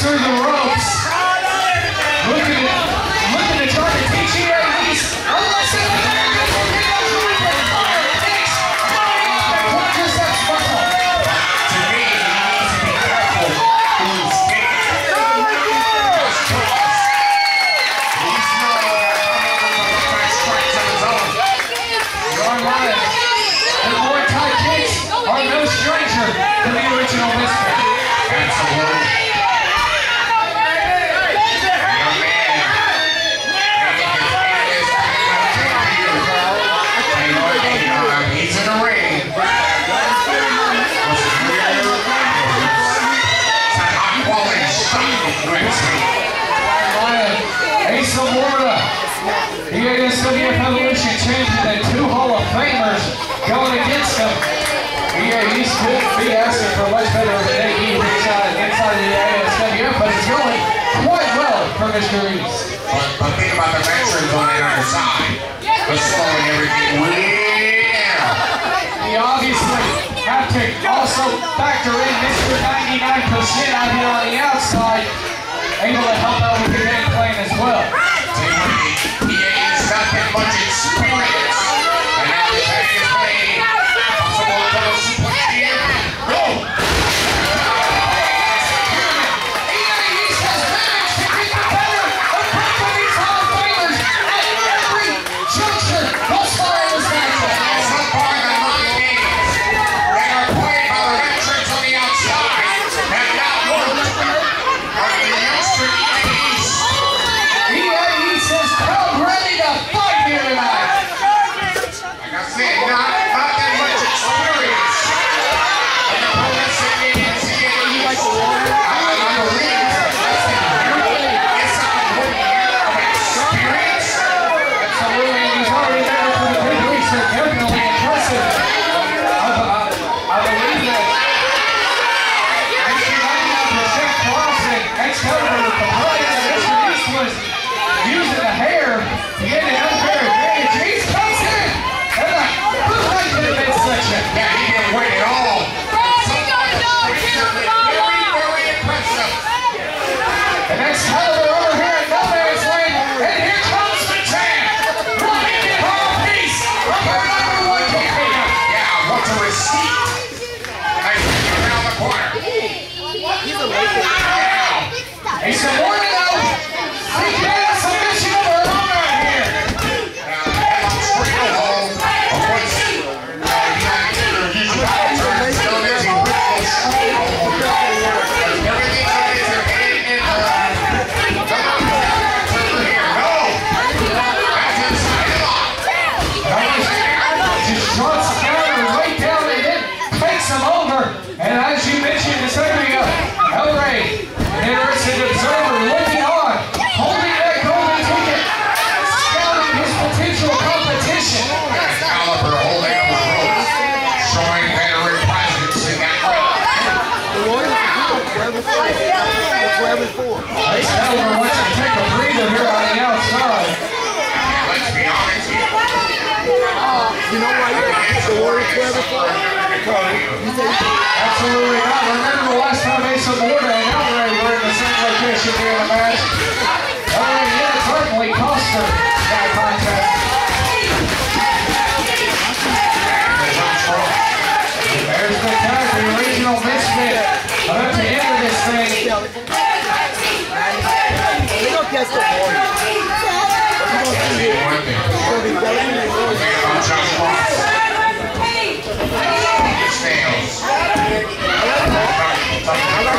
through the Be asking for much better inside, the ASWF, but it's going quite well for Mr. East. But, but think about the veterans on side. Slowing everything down. Obviously have to also factor in Mr. 99% out here on the outside, able to help out with the game plan as well. Just drops down and right down and then takes him over. And as you mentioned a second ago, El Rey, an interested observer looking on, holding that golden ticket, scouting his potential competition. Caliber holding up the ropes, showing veteran presence in that ring. X-Kaliber wants to take a breather here on the outside. Let's be honest here. You know why you got the Warriors forever for? Absolutely not. Remember the last time Ace Amorta and El Rey were in the same location here in the match? Oh, El Rey inadvertently cost her that contest. There's our strong. There's the tag, the original misfit. About to enter this thing. They don't catch the Warriors. You don't see here. One thing. They'll be telling you the Warriors. Think about Josh Cross. Snails. I like that.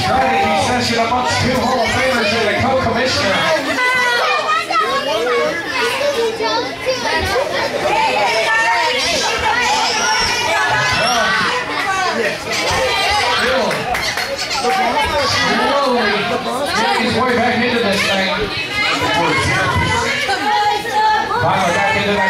Strategy session amongst two and the co-commissioner. Way back into this thing. Finally back into that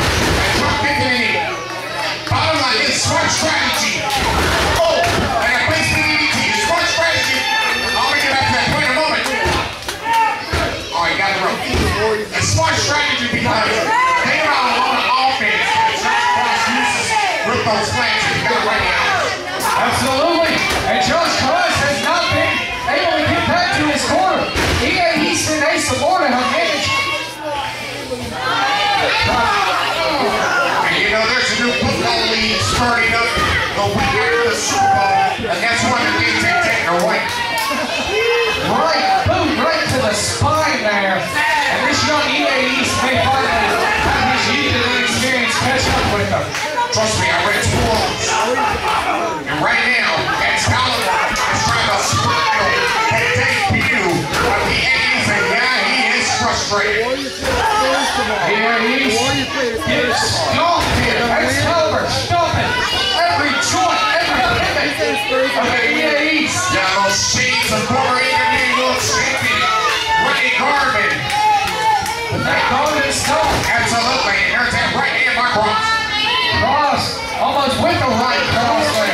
smart strategy. Oh, and a DDT, smart strategy. I'll back to that point in a moment. Oh, got the rope. It's smart strategy because a lot of offense Josh Cross uses those got right. Absolutely. And Josh Cross has not been able to get back to his corner. EA East and Ace Zamora is East gets stomped here. X-Kaliber stomping every joint, every pivot of the EA former intermediate champion, Ray Garvin. That golden stomp. Absolutely, and there's that right hand by Cross. Cross almost with the right cross.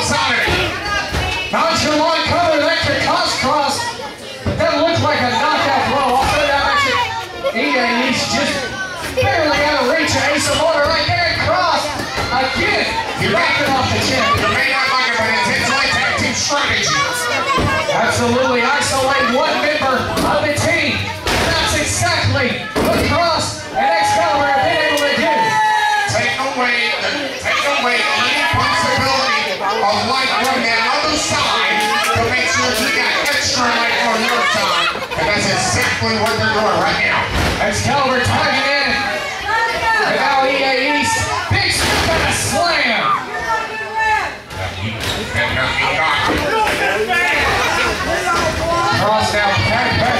Be on the wrong side of it. Nonchalant cover that could cost Cross, but that looked like a knockout blow. Also, that makes it EA East just barely out of reach of Ace of Order right there. And Cross again, racking off the chin. You may not like it, but it's his like tag team strategy. Absolutely isolate one member of the team. That's exactly what Cross and X-Kaliber have been able to do. Take away, take away of light from other side to make sure you got extra light on your side. And that's exactly what they're doing right now. X-Kaliber tagging in. And now uh, a got Cross now back back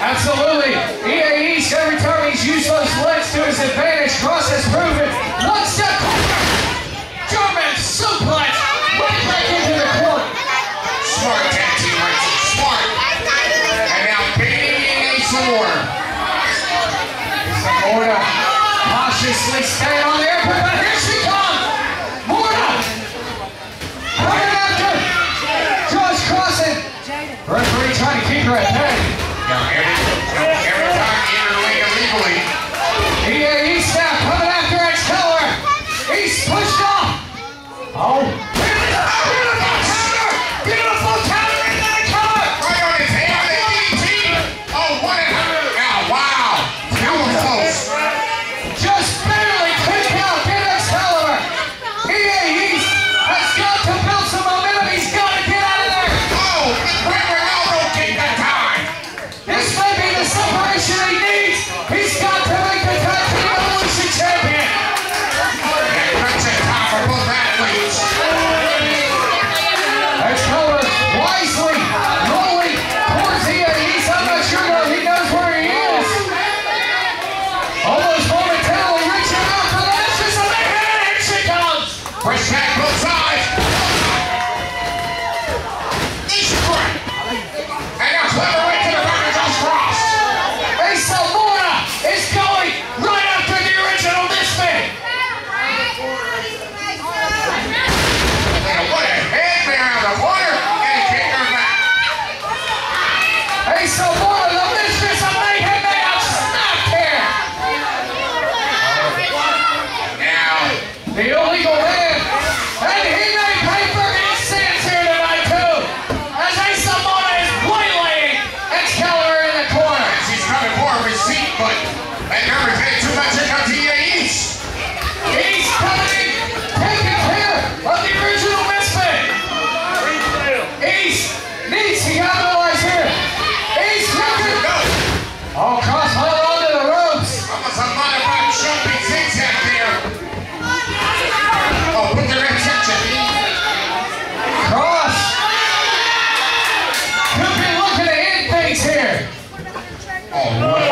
Absolutely. EA East, every time he's used those legs to his advantage, Cross has proven. One step quicker. German suplex. Right back into the court. Smart tag team, Richard. Smart. And now beating some more. Sakura cautiously stay on. Oh,